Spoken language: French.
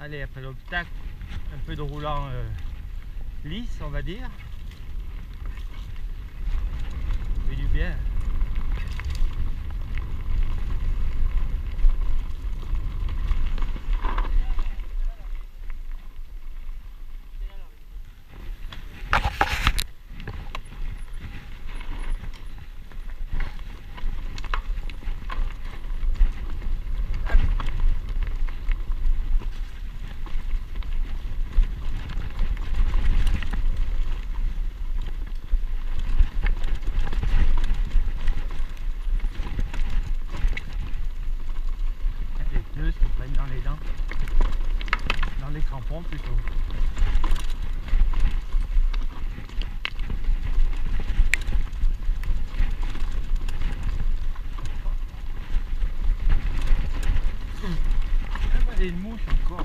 Allez, après l'obstacle, un peu de roulant euh, lisse, on va dire. Fait du bien. Crampons plutôt. A une mouche encore,